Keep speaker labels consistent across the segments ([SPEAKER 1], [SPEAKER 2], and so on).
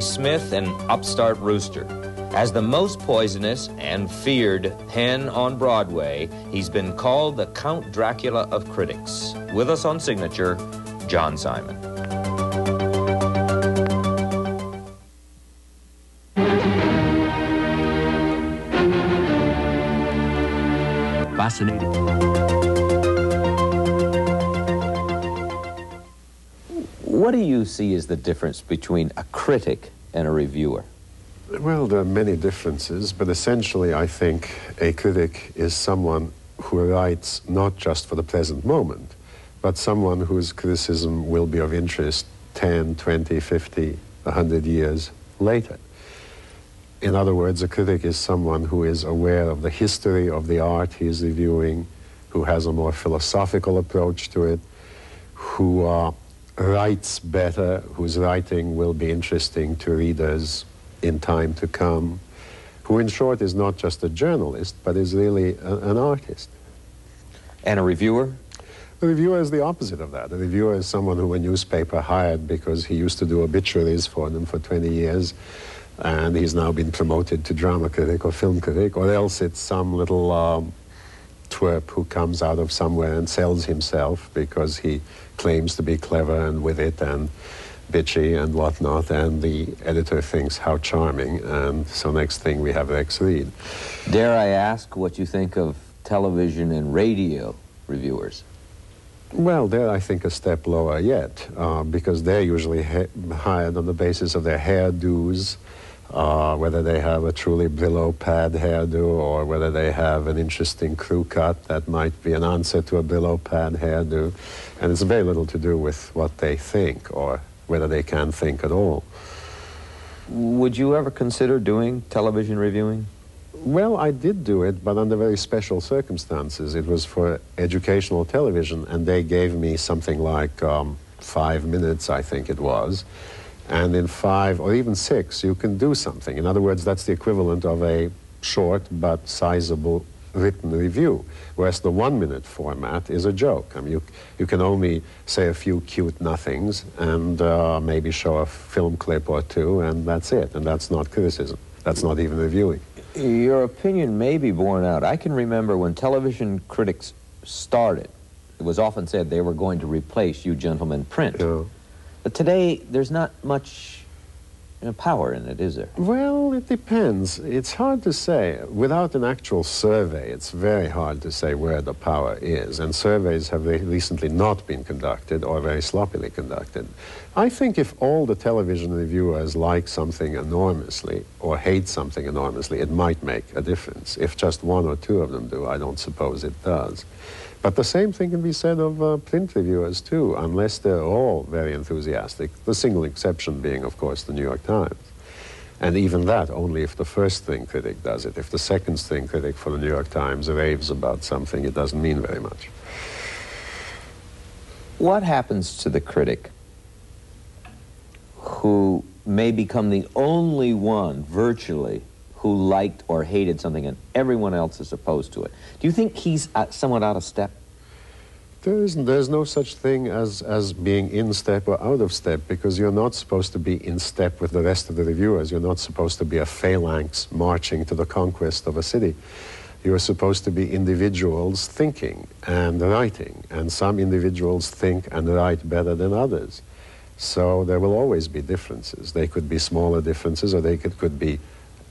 [SPEAKER 1] Smith and Upstart Rooster. As the most poisonous and feared pen on Broadway, he's been called the Count Dracula of critics. With us on signature, John Simon.
[SPEAKER 2] Fascinating.
[SPEAKER 1] What do you see as the difference between a critic and a reviewer?
[SPEAKER 3] Well, there are many differences, but essentially, I think a critic is someone who writes not just for the present moment, but someone whose criticism will be of interest 10, 20, 50, 100 years later. In other words, a critic is someone who is aware of the history of the art he is reviewing, who has a more philosophical approach to it, who uh, writes better, whose writing will be interesting to readers in time to come, who, in short, is not just a journalist, but is really a, an artist.
[SPEAKER 1] And a reviewer?
[SPEAKER 3] A reviewer is the opposite of that. A reviewer is someone who a newspaper hired because he used to do obituaries for them for 20 years, and he's now been promoted to drama critic or film critic, or else it's some little um, twerp who comes out of somewhere and sells himself because he claims to be clever and with it and bitchy and whatnot, and the editor thinks how charming, and so next thing we have Rex Reed.
[SPEAKER 1] Dare I ask what you think of television and radio reviewers?
[SPEAKER 3] Well, they're, I think, a step lower yet, uh, because they're usually hired on the basis of their hairdos, uh, whether they have a truly Brillo pad hairdo or whether they have an interesting crew cut that might be an answer to a Brillo pad hairdo. And it's very little to do with what they think or whether they can think at all.
[SPEAKER 1] Would you ever consider doing television reviewing?
[SPEAKER 3] Well, I did do it, but under very special circumstances. It was for educational television, and they gave me something like um, five minutes, I think it was. And in five or even six, you can do something. In other words, that's the equivalent of a short but sizable written review, whereas the one-minute format is a joke. I mean, you, you can only say a few cute nothings and uh, maybe show a film clip or two, and that's it. And that's not criticism. That's not even reviewing.
[SPEAKER 1] Your opinion may be borne out. I can remember when television critics started, it was often said they were going to replace you gentlemen print.
[SPEAKER 3] Yeah.
[SPEAKER 1] But today, there's not much power in it, is there?
[SPEAKER 3] Well, it depends. It's hard to say. Without an actual survey, it's very hard to say where the power is. And surveys have recently not been conducted or very sloppily conducted. I think if all the television reviewers like something enormously or hate something enormously, it might make a difference. If just one or two of them do, I don't suppose it does. But the same thing can be said of uh, print reviewers, too, unless they're all very enthusiastic. The single exception being, of course, the New York Times. And even that, only if the first thing critic does it. If the second thing critic for the New York Times raves about something, it doesn't mean very much.
[SPEAKER 1] What happens to the critic who may become the only one, virtually, who liked or hated something and everyone else is opposed to it. Do you think he's uh, somewhat out of step?
[SPEAKER 3] There isn't. There's no such thing as, as being in step or out of step because you're not supposed to be in step with the rest of the reviewers. You're not supposed to be a phalanx marching to the conquest of a city. You're supposed to be individuals thinking and writing, and some individuals think and write better than others. So there will always be differences. They could be smaller differences or they could, could be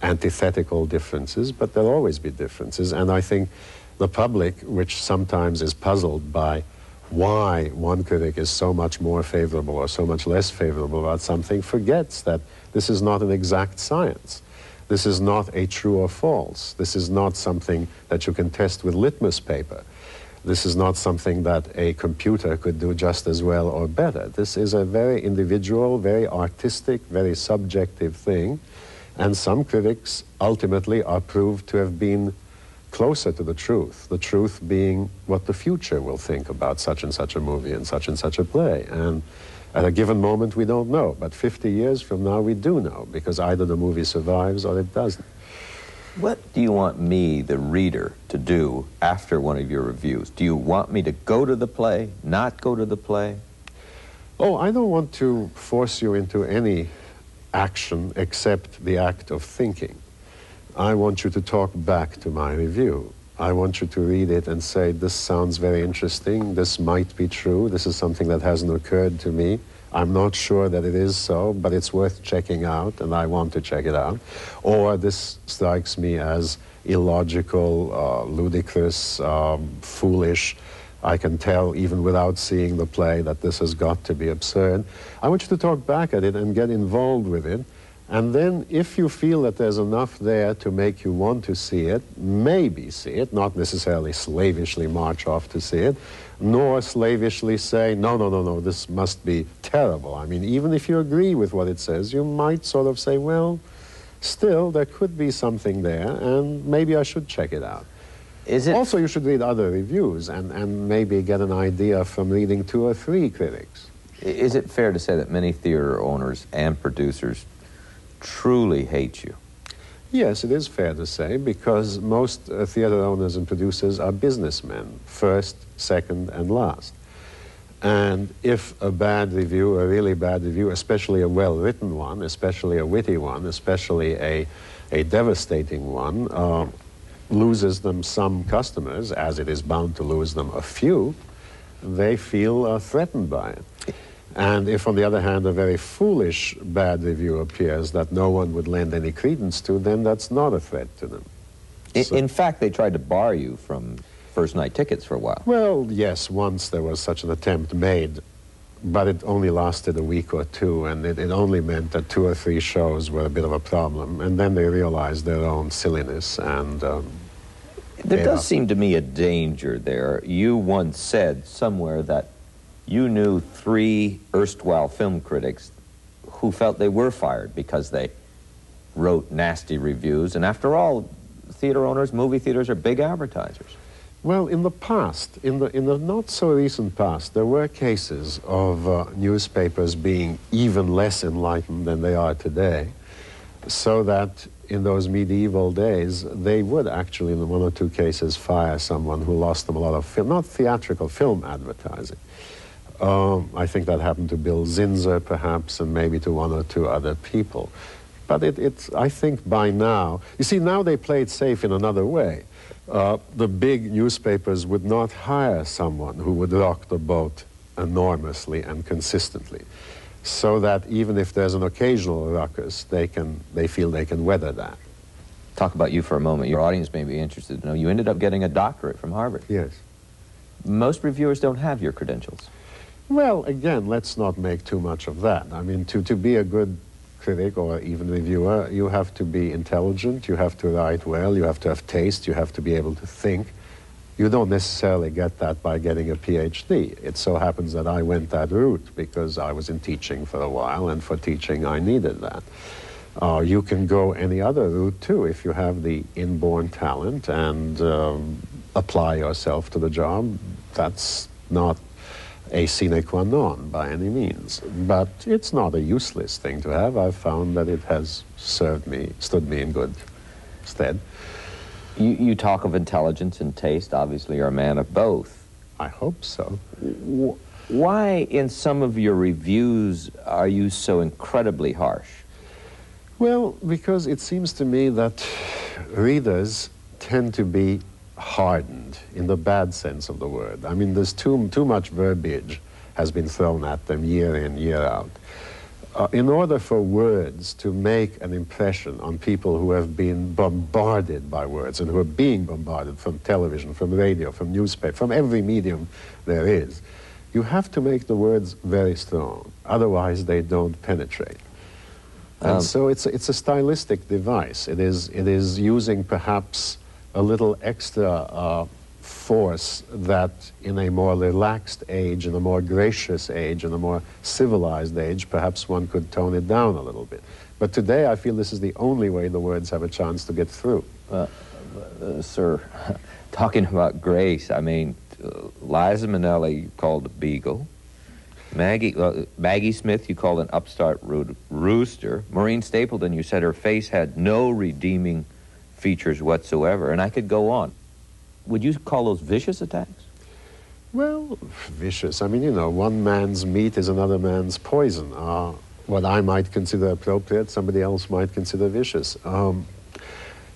[SPEAKER 3] antithetical differences, but there'll always be differences. And I think the public, which sometimes is puzzled by why one critic is so much more favorable or so much less favorable about something, forgets that this is not an exact science. This is not a true or false. This is not something that you can test with litmus paper. This is not something that a computer could do just as well or better. This is a very individual, very artistic, very subjective thing and some critics ultimately are proved to have been closer to the truth, the truth being what the future will think about such and such a movie and such and such a play. And at a given moment, we don't know. But 50 years from now, we do know, because either the movie survives or it doesn't.
[SPEAKER 1] What do you want me, the reader, to do after one of your reviews? Do you want me to go to the play, not go to the play?
[SPEAKER 3] Oh, I don't want to force you into any action except the act of thinking. I want you to talk back to my review. I want you to read it and say, this sounds very interesting, this might be true, this is something that hasn't occurred to me. I'm not sure that it is so, but it's worth checking out, and I want to check it out. Or this strikes me as illogical, uh, ludicrous, um, foolish. I can tell, even without seeing the play, that this has got to be absurd. I want you to talk back at it and get involved with it. And then, if you feel that there's enough there to make you want to see it, maybe see it, not necessarily slavishly march off to see it, nor slavishly say, no, no, no, no, this must be terrible. I mean, even if you agree with what it says, you might sort of say, well, still, there could be something there, and maybe I should check it out.
[SPEAKER 1] Is it
[SPEAKER 3] also, you should read other reviews and, and maybe get an idea from reading two or three critics.
[SPEAKER 1] Is it fair to say that many theater owners and producers truly hate you?
[SPEAKER 3] Yes, it is fair to say because most uh, theater owners and producers are businessmen, first, second, and last. And if a bad review, a really bad review, especially a well written one, especially a witty one, especially a, a devastating one, uh, loses them some customers, as it is bound to lose them a few, they feel uh, threatened by it. And if, on the other hand, a very foolish bad review appears that no one would lend any credence to, then that's not a threat to them.
[SPEAKER 1] In, so, in fact, they tried to bar you from first night tickets for a while.
[SPEAKER 3] Well, yes, once there was such an attempt made, but it only lasted a week or two, and it, it only meant that two or three shows were a bit of a problem, and then they realized their own silliness and. Um,
[SPEAKER 1] there does seem to me a danger there. You once said somewhere that you knew three erstwhile film critics who felt they were fired because they wrote nasty reviews. And after all, theater owners, movie theaters are big advertisers.
[SPEAKER 3] Well, in the past, in the, in the not so recent past, there were cases of uh, newspapers being even less enlightened than they are today, so that in those medieval days, they would actually, in one or two cases, fire someone who lost them a lot of film, not theatrical, film advertising. Um, I think that happened to Bill Zinsser, perhaps, and maybe to one or two other people. But it, it's, I think by now, you see, now they play it safe in another way. Uh, the big newspapers would not hire someone who would rock the boat enormously and consistently, so that even if there's an occasional ruckus, they, can, they feel they can weather that.
[SPEAKER 1] Talk about you for a moment. Your audience may be interested to know you ended up getting a doctorate from Harvard.
[SPEAKER 3] Yes.
[SPEAKER 1] Most reviewers don't have your credentials.
[SPEAKER 3] Well, again, let's not make too much of that. I mean, to, to be a good critic or even reviewer, you have to be intelligent, you have to write well, you have to have taste, you have to be able to think. You don't necessarily get that by getting a PhD. It so happens that I went that route because I was in teaching for a while, and for teaching I needed that. Uh, you can go any other route too if you have the inborn talent and um, apply yourself to the job. That's not a sine qua non by any means. But it's not a useless thing to have. I've found that it has served me, stood me in good stead.
[SPEAKER 1] You, you talk of intelligence and taste. Obviously, you're a man of both.
[SPEAKER 3] I hope so.
[SPEAKER 1] Why, in some of your reviews, are you so incredibly harsh?
[SPEAKER 3] Well, because it seems to me that readers tend to be hardened in the bad sense of the word. I mean, there's too, too much verbiage has been thrown at them year in, year out. Uh, in order for words to make an impression on people who have been bombarded by words and who are being bombarded from television, from radio, from newspaper, from every medium there is, you have to make the words very strong. Otherwise, they don't penetrate. And um, so it's, it's a stylistic device. It is, it is using perhaps a little extra uh, force that in a more relaxed age, in a more gracious age, in a more civilized age, perhaps one could tone it down a little bit. But today I feel this is the only way the words have a chance to get through.
[SPEAKER 1] Uh, uh, sir, talking about grace, I mean, uh, Liza Minnelli called a beagle. Maggie, uh, Maggie Smith, you called an upstart roo rooster. Maureen Stapleton, you said her face had no redeeming features whatsoever, and I could go on. Would you call those vicious attacks?
[SPEAKER 3] Well, vicious. I mean, you know, one man's meat is another man's poison. Uh, what I might consider appropriate, somebody else might consider vicious. Um,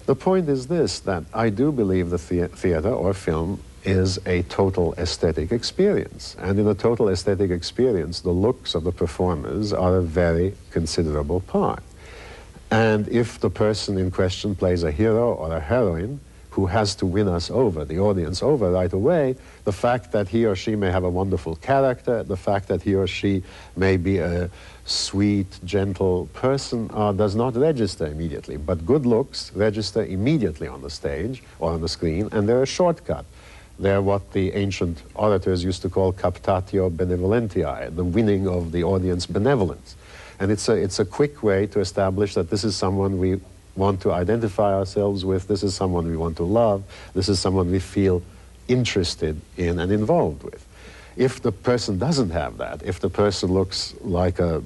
[SPEAKER 3] the point is this, that I do believe the, the theater or film is a total aesthetic experience. And in a total aesthetic experience, the looks of the performers are a very considerable part. And if the person in question plays a hero or a heroine who has to win us over, the audience over right away, the fact that he or she may have a wonderful character, the fact that he or she may be a sweet, gentle person uh, does not register immediately. But good looks register immediately on the stage or on the screen, and they're a shortcut. They're what the ancient orators used to call captatio benevolentiae, the winning of the audience benevolence. And it's a, it's a quick way to establish that this is someone we want to identify ourselves with, this is someone we want to love, this is someone we feel interested in and involved with. If the person doesn't have that, if the person looks like a,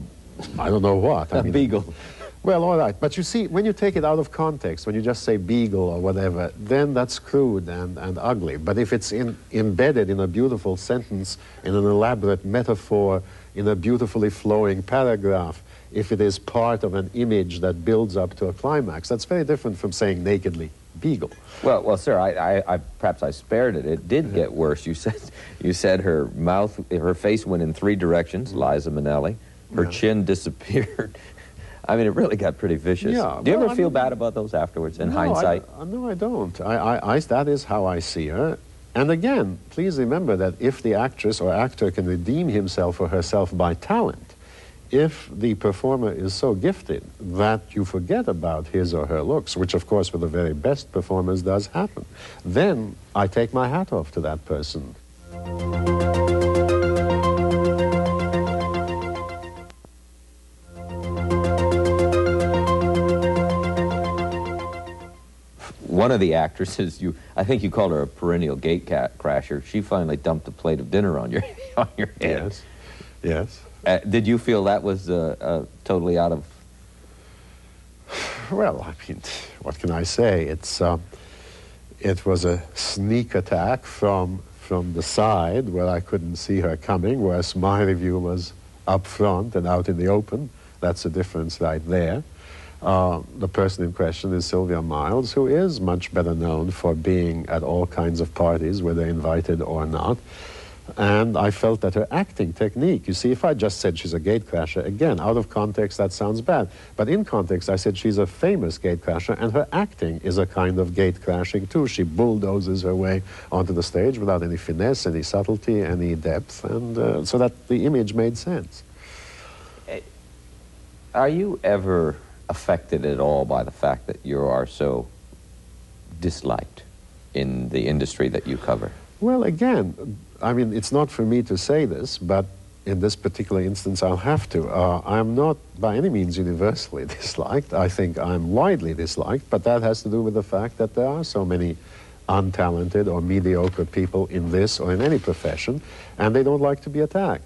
[SPEAKER 3] I don't know what.
[SPEAKER 1] I
[SPEAKER 3] a mean,
[SPEAKER 1] beagle.
[SPEAKER 3] Well, all right. But you see, when you take it out of context, when you just say beagle or whatever, then that's crude and, and ugly. But if it's in, embedded in a beautiful sentence, in an elaborate metaphor, in a beautifully flowing paragraph, if it is part of an image that builds up to a climax, that's very different from saying nakedly beagle.
[SPEAKER 1] Well, well, sir, I, I, I perhaps I spared it. It did get worse. You said, you said her mouth, her face went in three directions. Liza Minnelli, her yeah. chin disappeared. I mean, it really got pretty vicious.
[SPEAKER 3] Yeah,
[SPEAKER 1] Do you
[SPEAKER 3] well,
[SPEAKER 1] ever
[SPEAKER 3] I
[SPEAKER 1] feel
[SPEAKER 3] mean,
[SPEAKER 1] bad about those afterwards, in
[SPEAKER 3] no,
[SPEAKER 1] hindsight?
[SPEAKER 3] I, no, I don't. I, I, I, that is how I see her. And again, please remember that if the actress or actor can redeem himself or herself by talent, if the performer is so gifted that you forget about his or her looks, which of course with the very best performers does happen, then I take my hat off to that person.
[SPEAKER 1] One of the actresses, you, I think you called her a perennial gate crasher. She finally dumped a plate of dinner on your on your head.
[SPEAKER 3] Yes, yes.
[SPEAKER 1] Uh, did you feel that was uh, uh, totally out of?
[SPEAKER 3] Well, I mean, what can I say? It's um, it was a sneak attack from from the side where I couldn't see her coming, whereas my review was up front and out in the open. That's the difference right there. Uh, the person in question is Sylvia Miles, who is much better known for being at all kinds of parties, whether invited or not. And I felt that her acting technique, you see, if I just said she's a gatecrasher, again, out of context, that sounds bad. But in context, I said she's a famous gatecrasher, and her acting is a kind of gatecrashing too. She bulldozes her way onto the stage without any finesse, any subtlety, any depth, and uh, so that the image made sense.
[SPEAKER 1] Are you ever affected at all by the fact that you are so disliked in the industry that you cover?
[SPEAKER 3] Well, again, I mean, it's not for me to say this, but in this particular instance, I'll have to. Uh, I'm not by any means universally disliked. I think I'm widely disliked, but that has to do with the fact that there are so many untalented or mediocre people in this or in any profession, and they don't like to be attacked.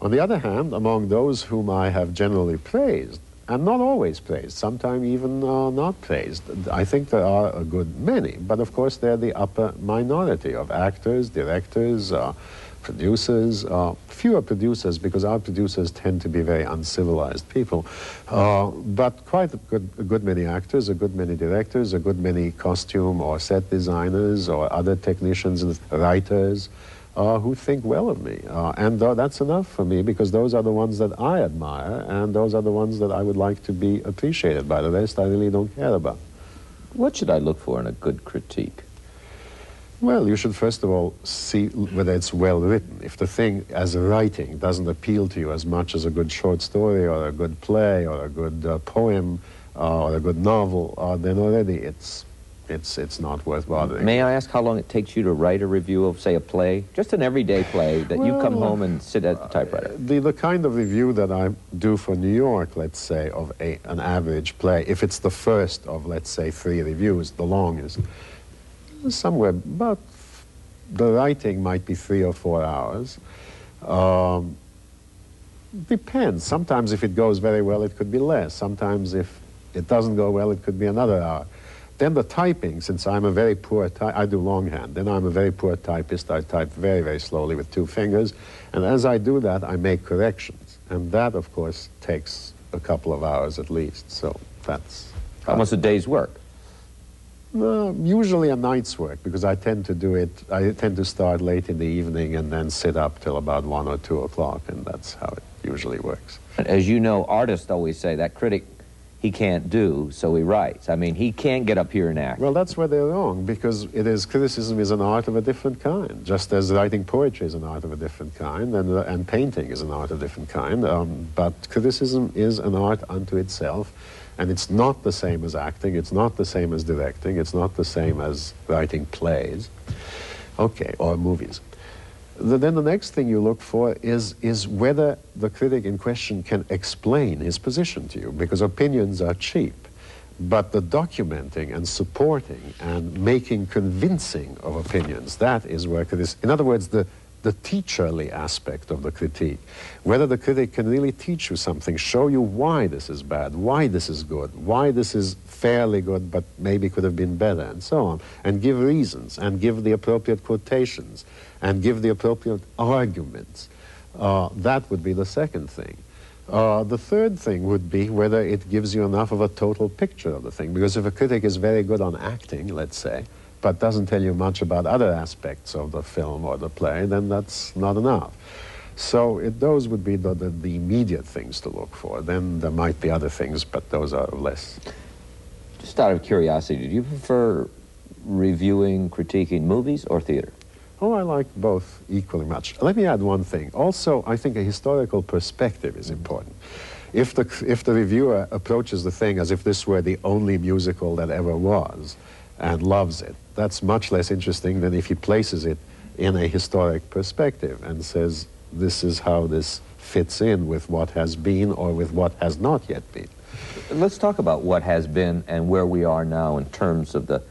[SPEAKER 3] On the other hand, among those whom I have generally praised, and not always praised, sometimes even uh, not praised. I think there are a good many, but of course they're the upper minority of actors, directors, uh, producers, uh, fewer producers because our producers tend to be very uncivilized people, uh, but quite a good, a good many actors, a good many directors, a good many costume or set designers or other technicians and writers, uh, who think well of me. Uh, and uh, that's enough for me because those are the ones that I admire and those are the ones that I would like to be appreciated by. The rest I really don't care about.
[SPEAKER 1] What should I look for in a good critique?
[SPEAKER 3] Well, you should first of all see whether it's well written. If the thing as writing doesn't appeal to you as much as a good short story or a good play or a good uh, poem uh, or a good novel, uh, then already it's it's, it's not worth bothering.
[SPEAKER 1] May I ask how long it takes you to write a review of, say, a play? Just an everyday play that well, you come home and sit at the typewriter.
[SPEAKER 3] The, the kind of review that I do for New York, let's say, of a, an average play, if it's the first of, let's say, three reviews, the longest, somewhere about, the writing might be three or four hours. Um, depends. Sometimes if it goes very well, it could be less. Sometimes if it doesn't go well, it could be another hour. Then the typing, since I'm a very poor, I do longhand, then I'm a very poor typist. I type very, very slowly with two fingers. And as I do that, I make corrections. And that, of course, takes a couple of hours at least. So that's
[SPEAKER 1] almost a day's work.
[SPEAKER 3] Uh, usually a night's work because I tend to do it. I tend to start late in the evening and then sit up till about one or two o'clock, and that's how it usually works.
[SPEAKER 1] As you know, artists always say that critic he can't do, so he writes. I mean, he can't get up here and act.
[SPEAKER 3] Well, that's where they're wrong because it is criticism is an art of a different kind, just as writing poetry is an art of a different kind, and uh, and painting is an art of a different kind. Um, but criticism is an art unto itself and it's not the same as acting, it's not the same as directing, it's not the same as writing plays, okay, or movies. The, then the next thing you look for is, is whether the critic in question can explain his position to you, because opinions are cheap. But the documenting and supporting and making convincing of opinions, that is where criticism, in other words, the, the teacherly aspect of the critique. Whether the critic can really teach you something, show you why this is bad, why this is good, why this is fairly good but maybe could have been better, and so on. And give reasons, and give the appropriate quotations, and give the appropriate arguments. Uh, that would be the second thing. Uh, the third thing would be whether it gives you enough of a total picture of the thing. Because if a critic is very good on acting, let's say, but doesn't tell you much about other aspects of the film or the play, then that's not enough. So it, those would be the, the, the, immediate things to look for. Then there might be other things, but those are less.
[SPEAKER 1] Just out of curiosity, do you prefer reviewing, critiquing movies or theater?
[SPEAKER 3] Oh, I like both equally much. Let me add one thing. Also, I think a historical perspective is important. If the, if the reviewer approaches the thing as if this were the only musical that ever was, and loves it. That's much less interesting than if he places it in a historic perspective and says, this is how this fits in with what has been or with what has not yet been.
[SPEAKER 1] Let's talk about what has been and where we are now in terms of the,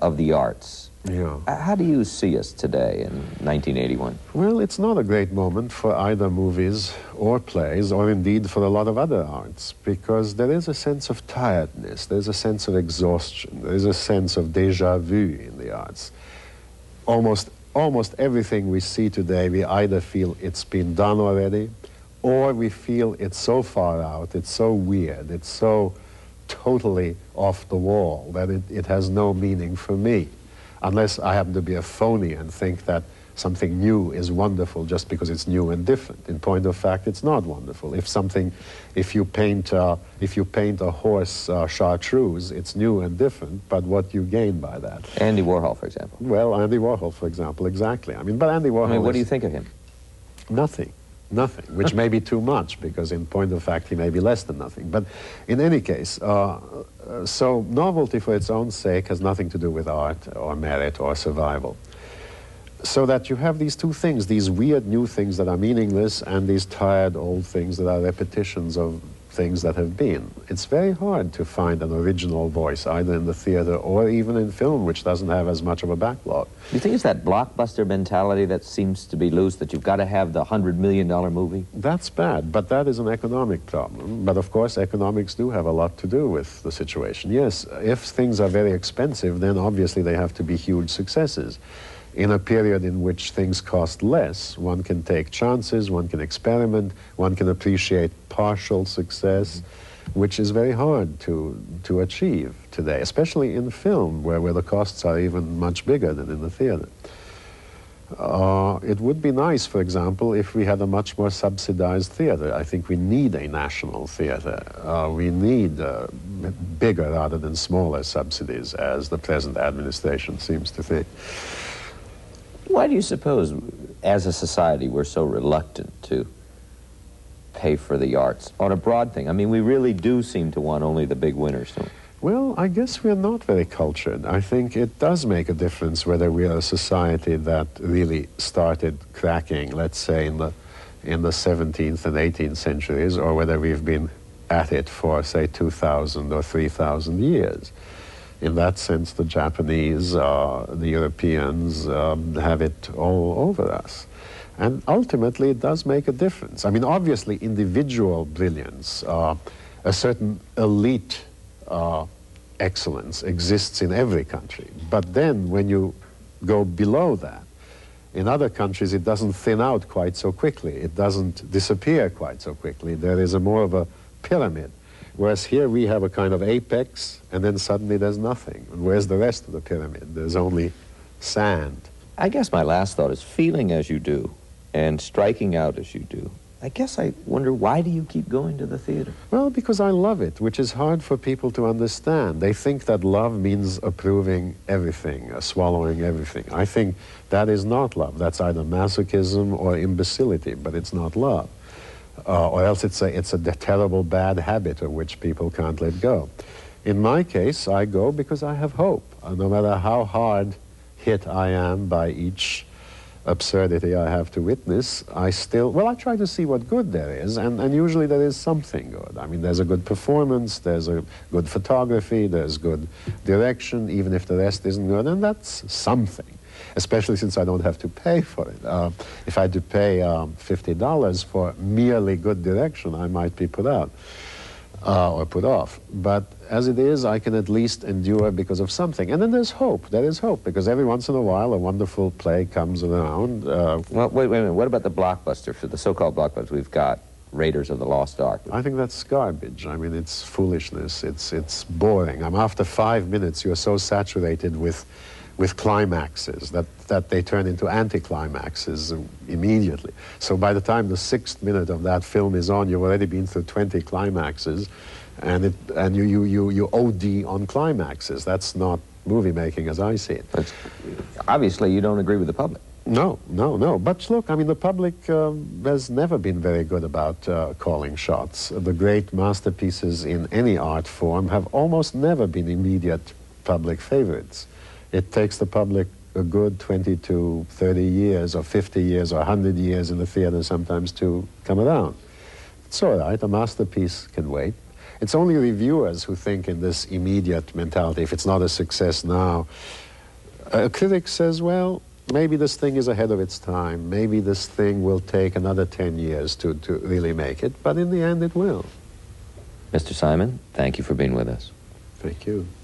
[SPEAKER 1] of the arts.
[SPEAKER 3] Yeah.
[SPEAKER 1] Uh, how do you see us today in 1981?
[SPEAKER 3] Well, it's not a great moment for either movies or plays, or indeed for a lot of other arts, because there is a sense of tiredness, there's a sense of exhaustion, there's a sense of deja vu in the arts. Almost, almost everything we see today, we either feel it's been done already, or we feel it's so far out, it's so weird, it's so totally off the wall that it, it has no meaning for me unless I happen to be a phony and think that something new is wonderful just because it's new and different. In point of fact, it's not wonderful. If something, if you paint, uh, if you paint a horse uh, chartreuse, it's new and different, but what you gain by that?
[SPEAKER 1] Andy Warhol, for example.
[SPEAKER 3] Well, Andy Warhol, for example, exactly. I mean, but Andy Warhol. I
[SPEAKER 1] mean, what do you think of him?
[SPEAKER 3] Nothing. Nothing, which may be too much, because in point of fact, he may be less than nothing. But in any case, uh, uh, so novelty for its own sake has nothing to do with art or merit or survival. So that you have these two things, these weird new things that are meaningless and these tired old things that are repetitions of things that have been. It's very hard to find an original voice, either in the theater or even in film, which doesn't have as much of a backlog.
[SPEAKER 1] Do you think it's that blockbuster mentality that seems to be loose, that you've got to have the $100 million movie?
[SPEAKER 3] That's bad, but that is an economic problem. But of course, economics do have a lot to do with the situation. Yes, if things are very expensive, then obviously they have to be huge successes in a period in which things cost less, one can take chances, one can experiment, one can appreciate partial success, which is very hard to, to achieve today, especially in film, where, where the costs are even much bigger than in the theater. Uh, it would be nice, for example, if we had a much more subsidized theater. I think we need a national theater. Uh, we need uh, bigger rather than smaller subsidies, as the present administration seems to think.
[SPEAKER 1] Why do you suppose, as a society, we're so reluctant to pay for the arts on a broad thing? I mean, we really do seem to want only the big winners, don't we?
[SPEAKER 3] Well, I guess we're not very cultured. I think it does make a difference whether we are a society that really started cracking, let's say, in the, in the 17th and 18th centuries, or whether we've been at it for, say, 2,000 or 3,000 years in that sense, the Japanese, uh, the Europeans um, have it all over us. And ultimately, it does make a difference. I mean, obviously, individual brilliance, uh, a certain elite uh, excellence exists in every country. But then, when you go below that, In other countries, it doesn't thin out quite so quickly. It doesn't disappear quite so quickly. There is a more of a pyramid. Whereas here we have a kind of apex, and then suddenly there's nothing. And where's the rest of the pyramid? There's only sand.
[SPEAKER 1] I guess my last thought is feeling as you do and striking out as you do. I guess I wonder why do you keep going to the theater?
[SPEAKER 3] Well, because I love it, which is hard for people to understand. They think that love means approving everything, uh, swallowing everything. I think that is not love. That's either masochism or imbecility, but it's not love. Uh, or else it's a, it's a terrible bad habit of which people can't let go. In my case, I go because I have hope. Uh, no matter how hard hit I am by each absurdity I have to witness, I still, well, I try to see what good there is, and, and usually there is something good. I mean, there's a good performance, there's a good photography, there's good direction, even if the rest isn't good, and that's something, especially since I don't have to pay for it. Uh, if I had to pay um, $50 for merely good direction, I might be put out uh, or put off. But as it is, I can at least endure because of something. And then there's hope. There is hope because every once in a while a wonderful play comes around. Uh,
[SPEAKER 1] well, wait, wait a minute. What about the blockbuster, for the so-called blockbuster we've got? Raiders of the Lost Ark.
[SPEAKER 3] I think that's garbage. I mean, it's foolishness. It's, it's boring. I'm after five minutes, you're so saturated with with climaxes that, that they turn into anticlimaxes immediately. So by the time the sixth minute of that film is on, you've already been through 20 climaxes, and, it, and you, you, you, you OD on climaxes. That's not movie making as I see it.
[SPEAKER 1] Obviously, you don't agree with the public.
[SPEAKER 3] No, no, no. But look, I mean, the public um, has never been very good about uh, calling shots. The great masterpieces in any art form have almost never been immediate public favorites. It takes the public a good 20 to 30 years, or 50 years, or 100 years in the theater sometimes to come around. It's all right, a masterpiece can wait. It's only reviewers who think in this immediate mentality, if it's not a success now. A critic says, well, maybe this thing is ahead of its time. Maybe this thing will take another 10 years to, to really make it, but in the end it will.
[SPEAKER 1] Mr. Simon, thank you for being with us.
[SPEAKER 3] Thank you. Thank you.